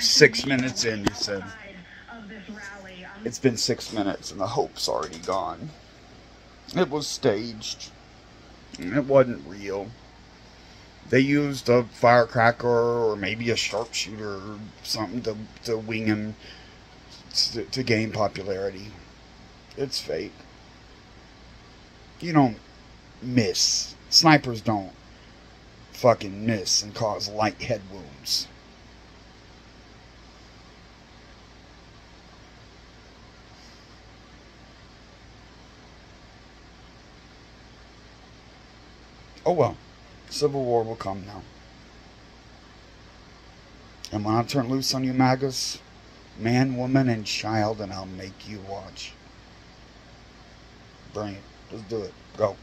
Six minutes in, he said. It's been six minutes and the hope's already gone. It was staged. It wasn't real. They used a firecracker or maybe a sharpshooter or something to, to wing him to, to gain popularity. It's fake. You don't miss. Snipers don't fucking miss and cause light head wounds. Oh well, Civil War will come now. And when I turn loose on you, MAGAs, man, woman, and child, and I'll make you watch. Bring it. Let's do it. Go.